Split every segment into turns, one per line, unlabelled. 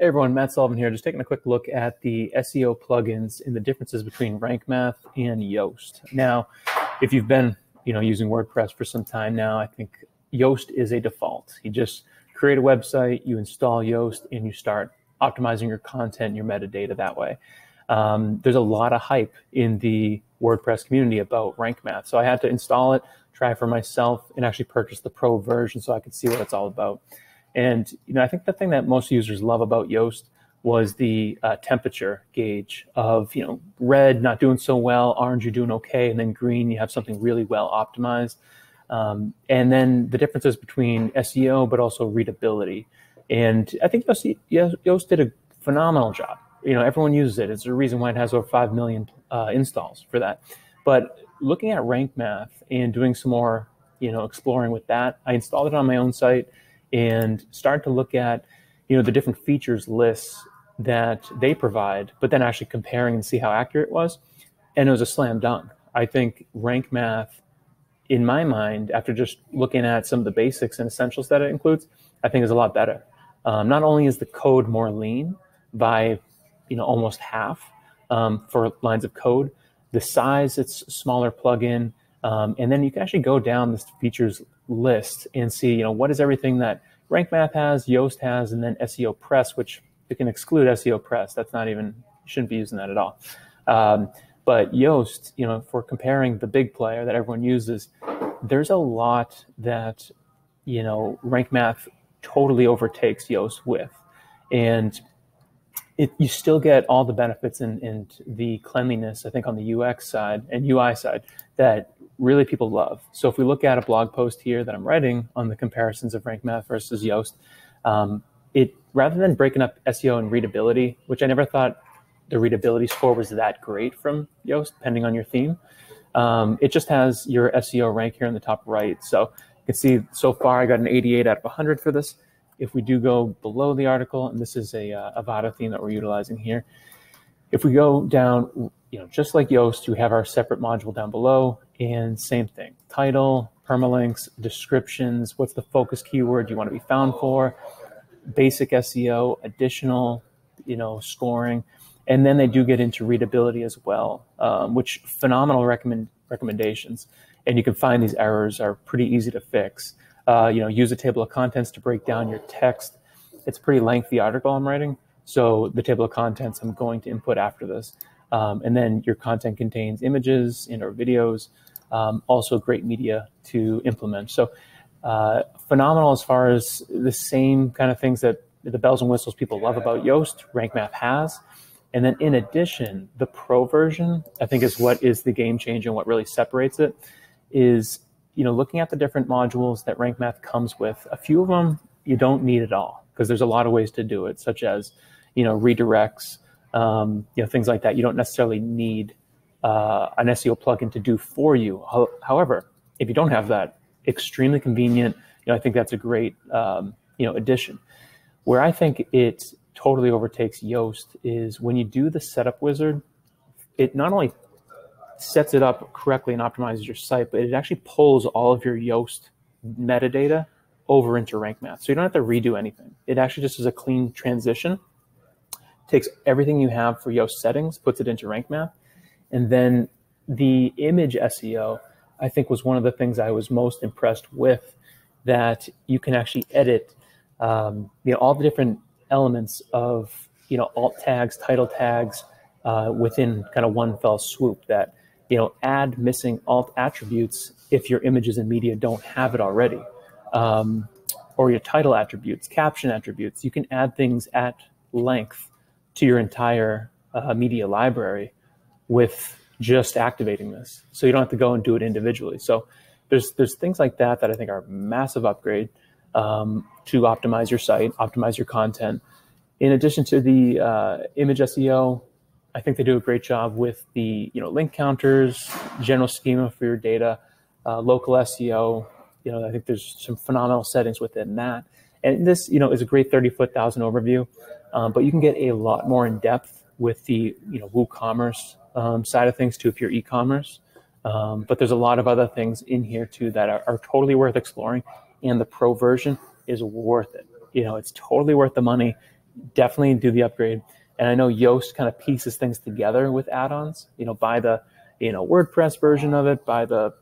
Hey everyone, Matt Sullivan here, just taking a quick look at the SEO plugins and the differences between Rank Math and Yoast. Now, if you've been you know using WordPress for some time now, I think Yoast is a default. You just create a website, you install Yoast, and you start optimizing your content, and your metadata that way. Um, there's a lot of hype in the WordPress community about Rank Math, so I had to install it, try for myself, and actually purchase the pro version so I could see what it's all about. And you know, I think the thing that most users love about Yoast was the uh, temperature gauge of you know red not doing so well, orange you're doing okay, and then green you have something really well optimized. Um, and then the differences between SEO but also readability. And I think Yoast, Yoast did a phenomenal job. You know, everyone uses it. It's the reason why it has over five million uh, installs for that. But looking at Rank Math and doing some more, you know, exploring with that, I installed it on my own site and start to look at you know the different features lists that they provide, but then actually comparing and see how accurate it was. And it was a slam dunk. I think rank math, in my mind, after just looking at some of the basics and essentials that it includes, I think is a lot better. Um, not only is the code more lean by you know almost half um, for lines of code, the size it's smaller plugin, um, and then you can actually go down this features list and see, you know, what is everything that Rank Math has, Yoast has, and then SEO Press, which you can exclude SEO Press. That's not even, shouldn't be using that at all. Um, but Yoast, you know, for comparing the big player that everyone uses, there's a lot that, you know, Rank Math totally overtakes Yoast with. And it, you still get all the benefits and, and the cleanliness, I think, on the UX side and UI side that really people love. So if we look at a blog post here that I'm writing on the comparisons of Rank Math versus Yoast, um, it rather than breaking up SEO and readability, which I never thought the readability score was that great from Yoast, depending on your theme. Um, it just has your SEO rank here in the top right. So you can see so far I got an 88 out of 100 for this. If we do go below the article, and this is a uh, Avada theme that we're utilizing here, if we go down, you know, just like Yoast, you have our separate module down below, and same thing: title, permalinks, descriptions. What's the focus keyword you want to be found for? Basic SEO, additional, you know, scoring, and then they do get into readability as well, um, which phenomenal recommend recommendations. And you can find these errors are pretty easy to fix. Uh, you know, use a table of contents to break down your text. It's a pretty lengthy article I'm writing, so the table of contents I'm going to input after this. Um, and then your content contains images and or videos, um, also great media to implement. So uh, phenomenal as far as the same kind of things that the bells and whistles people love about Yoast, Rank Math has. And then in addition, the pro version, I think is what is the game changer and what really separates it is, you know, looking at the different modules that Rank Math comes with, a few of them you don't need at all because there's a lot of ways to do it, such as you know, redirects, um, you know, things like that. You don't necessarily need uh, an SEO plugin to do for you. However, if you don't have that, extremely convenient. You know, I think that's a great um, you know addition. Where I think it totally overtakes Yoast is when you do the setup wizard. It not only sets it up correctly and optimizes your site, but it actually pulls all of your Yoast metadata over into Rank Math. So you don't have to redo anything. It actually just is a clean transition takes everything you have for Yoast settings, puts it into Rank Math, and then the image SEO, I think, was one of the things I was most impressed with. That you can actually edit, um, you know, all the different elements of you know alt tags, title tags uh, within kind of one fell swoop. That you know, add missing alt attributes if your images and media don't have it already, um, or your title attributes, caption attributes. You can add things at length to your entire uh, media library with just activating this. So you don't have to go and do it individually. So there's there's things like that that I think are a massive upgrade um, to optimize your site, optimize your content. In addition to the uh, image SEO, I think they do a great job with the you know link counters, general schema for your data, uh, local SEO. You know I think there's some phenomenal settings within that. And this you know is a great 30 foot thousand overview. Um, but you can get a lot more in depth with the you know WooCommerce um, side of things too if you're e-commerce. Um, but there's a lot of other things in here too that are, are, totally worth exploring, and the pro version is worth it. You know, it's totally worth the money. definitely do the upgrade. And I know Yoast kind of pieces things together with add-ons. You know, buy the you know WordPress version of it, buy the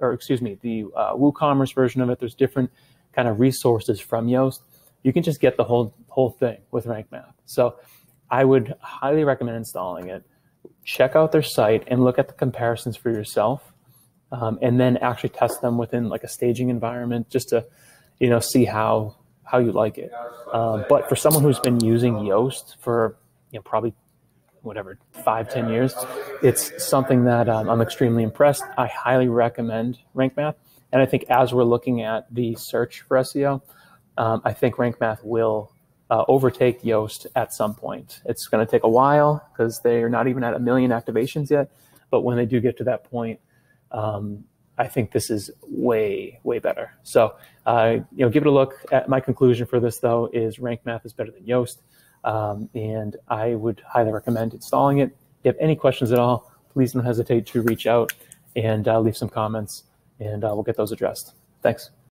or excuse me, the uh, WooCommerce version of it. There's different kind of resources from Yoast. You can just get the whole whole thing with Rank Math. So I would highly recommend installing it. Check out their site and look at the comparisons for yourself, um, and then actually test them within like a staging environment just to, you know, see how how you like it. Uh, but for someone who's been using Yoast for you know probably whatever five ten years, it's something that um, I'm extremely impressed. I highly recommend Rank Math, and I think as we're looking at the search for SEO, um, I think Rank Math will uh, overtake Yoast at some point. It's going to take a while because they're not even at a million activations yet. But when they do get to that point, um, I think this is way, way better. So, uh, you know, give it a look. At my conclusion for this, though, is Rank Math is better than Yoast. Um, and I would highly recommend installing it. If you have any questions at all, please don't hesitate to reach out and uh, leave some comments, and uh, we'll get those addressed. Thanks.